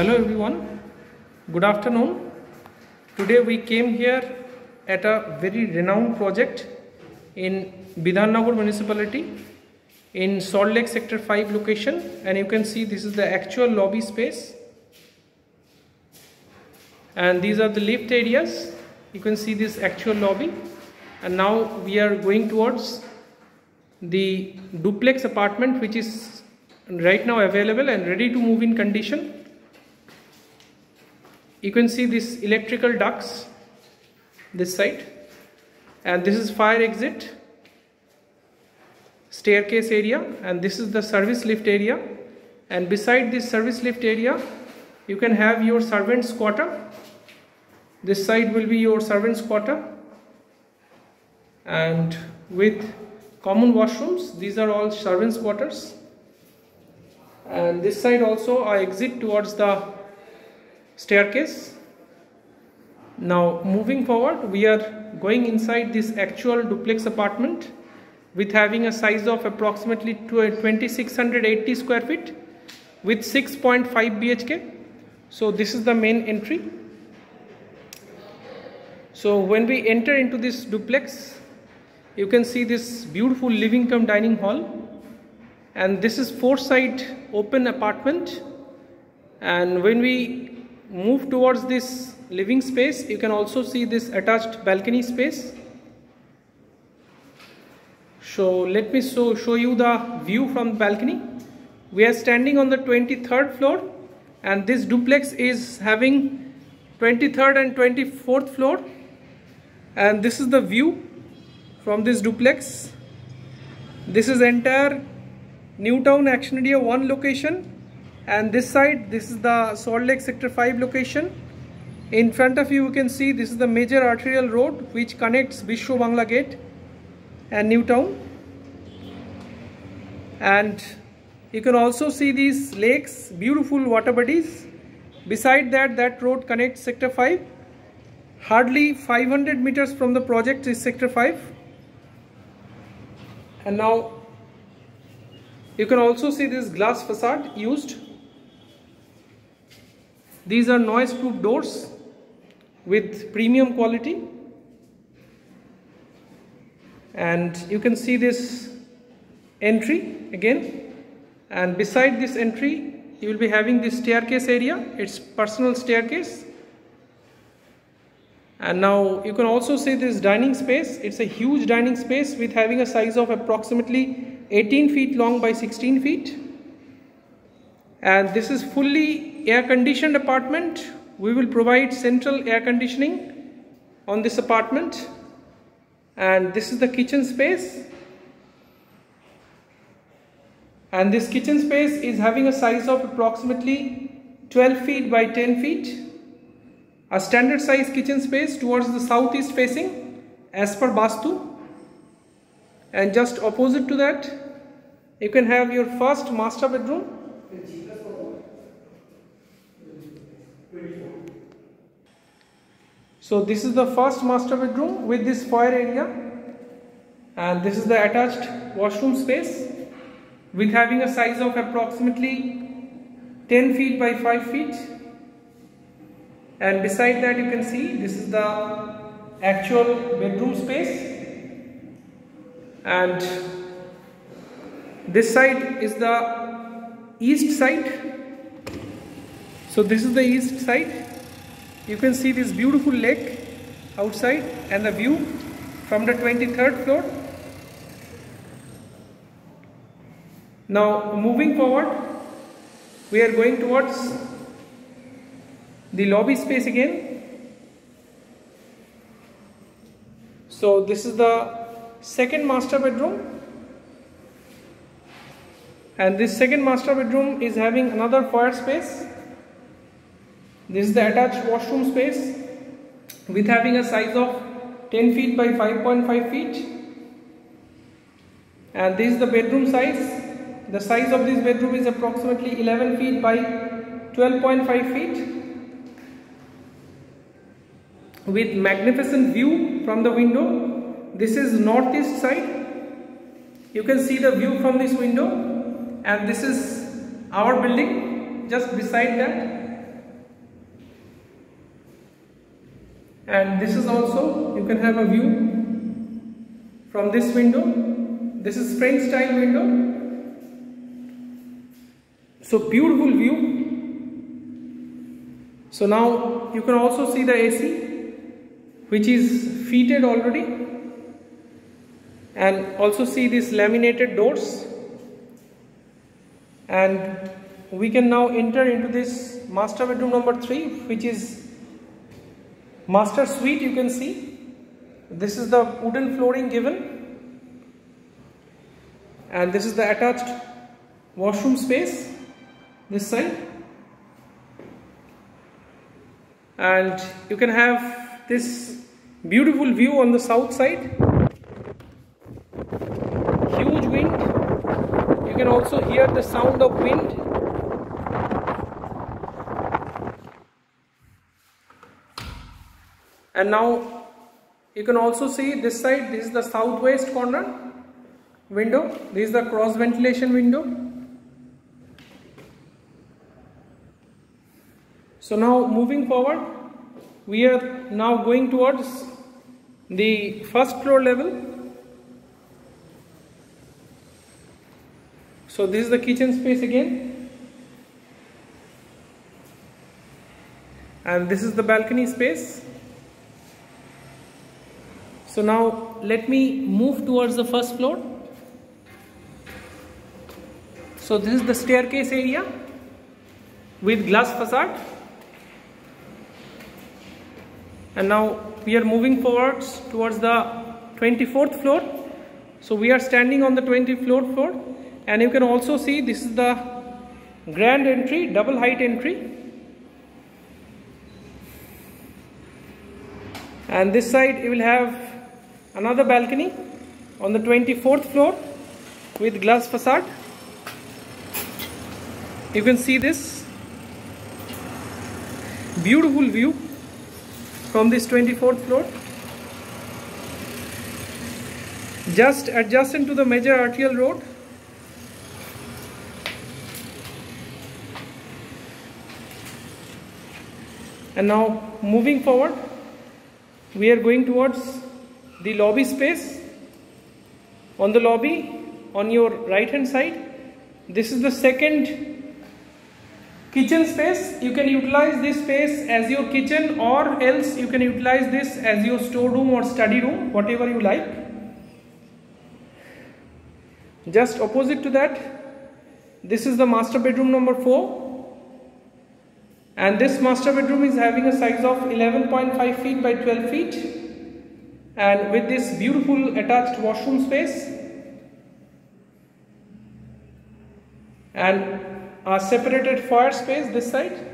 Hello everyone, good afternoon. Today we came here at a very renowned project in Bidhannagar municipality in Salt Lake sector 5 location. And you can see this is the actual lobby space. And these are the lift areas. You can see this actual lobby. And now we are going towards the duplex apartment which is right now available and ready to move in condition you can see this electrical ducts this side. And this is fire exit staircase area. And this is the service lift area. And beside this service lift area you can have your servants quarter. This side will be your servants quarter. And with common washrooms these are all servants quarters. And this side also I exit towards the staircase. Now moving forward we are going inside this actual duplex apartment with having a size of approximately 2680 square feet with 6.5 bhk so this is the main entry. So when we enter into this duplex you can see this beautiful living cum dining hall. And this is four side open apartment. And when we move towards this living space you can also see this attached balcony space. So let me show, show you the view from the balcony. We are standing on the 23rd floor and this duplex is having 23rd and 24th floor. And this is the view from this duplex. This is entire Newtown Action Area 1 location and this side this is the Salt Lake sector 5 location. In front of you you can see this is the major arterial road which connects Vishwa Bangla Gate and Newtown. And you can also see these lakes beautiful water bodies. Beside that that road connects sector 5 hardly 500 meters from the project is sector 5 and now you can also see this glass facade used these are noise proof doors with premium quality. And you can see this entry again. And beside this entry you will be having this staircase area. It's personal staircase. And now you can also see this dining space. It's a huge dining space with having a size of approximately 18 feet long by 16 feet. And this is fully air conditioned apartment. We will provide central air conditioning on this apartment. And this is the kitchen space. And this kitchen space is having a size of approximately 12 feet by 10 feet. A standard size kitchen space towards the southeast facing as per Bastu. And just opposite to that you can have your first master bedroom So this is the first master bedroom with this foyer area. And this is the attached washroom space with having a size of approximately 10 feet by 5 feet. And beside that you can see this is the actual bedroom space. And this side is the east side. So this is the east side you can see this beautiful lake outside and the view from the 23rd floor. Now moving forward, we are going towards the lobby space again. So this is the second master bedroom and this second master bedroom is having another foyer space this is the attached washroom space with having a size of 10 feet by 5.5 feet. And this is the bedroom size. The size of this bedroom is approximately 11 feet by 12.5 feet. With magnificent view from the window. This is northeast side. You can see the view from this window and this is our building just beside that and this is also you can have a view from this window. This is French style window. So beautiful view. So now you can also see the AC which is fitted already. And also see these laminated doors. And we can now enter into this master bedroom number 3 which is master suite you can see. This is the wooden flooring given. And this is the attached washroom space this side. And you can have this beautiful view on the south side. Huge wind. You can also hear the sound of wind and now you can also see this side this is the southwest corner window this is the cross ventilation window. So now moving forward we are now going towards the first floor level. So this is the kitchen space again. And this is the balcony space so now let me move towards the first floor. So this is the staircase area with glass facade. And now we are moving forwards towards the 24th floor. So we are standing on the 24th floor and you can also see this is the grand entry, double height entry. And this side you will have another balcony on the 24th floor with glass facade. You can see this beautiful view from this 24th floor. Just adjacent to the major arterial road. And now moving forward we are going towards the lobby space. On the lobby on your right hand side this is the second kitchen space. You can utilize this space as your kitchen or else you can utilize this as your storeroom or study room whatever you like. Just opposite to that this is the master bedroom number 4 and this master bedroom is having a size of 11.5 feet by 12 feet and with this beautiful attached washroom space and a separated foyer space this side.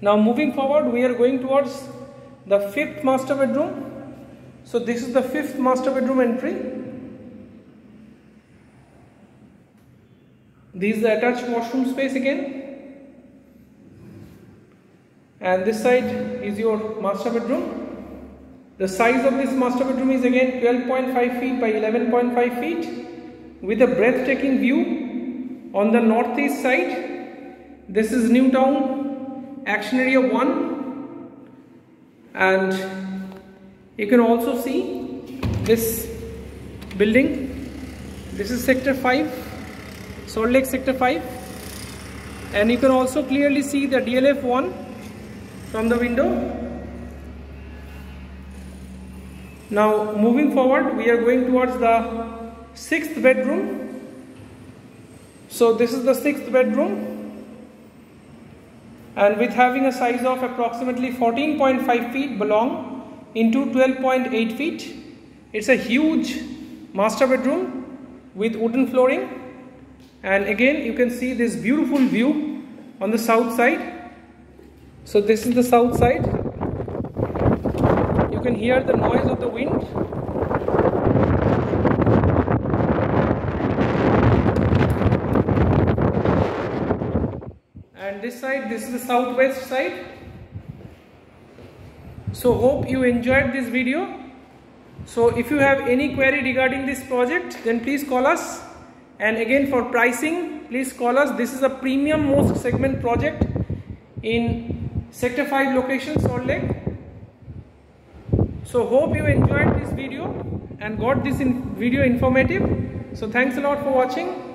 Now moving forward we are going towards the fifth master bedroom. So this is the fifth master bedroom entry. This is the attached washroom space again and this side is your master bedroom. The size of this master bedroom is again 12.5 feet by 11.5 feet with a breathtaking view on the northeast side. This is Newtown action area 1 and you can also see this building. This is sector 5 Salt Lake sector 5 and you can also clearly see the DLF 1 from the window. Now moving forward we are going towards the sixth bedroom. So this is the sixth bedroom and with having a size of approximately 14.5 feet belong into 12.8 feet. It's a huge master bedroom with wooden flooring and again you can see this beautiful view on the south side so this is the south side. You can hear the noise of the wind. And this side, this is the southwest side. So hope you enjoyed this video. So if you have any query regarding this project, then please call us. And again for pricing, please call us. This is a premium most segment project in sector 5 location Salt Lake. So hope you enjoyed this video and got this in video informative. So thanks a lot for watching